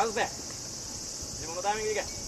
外せ。自分のタイミングで行け。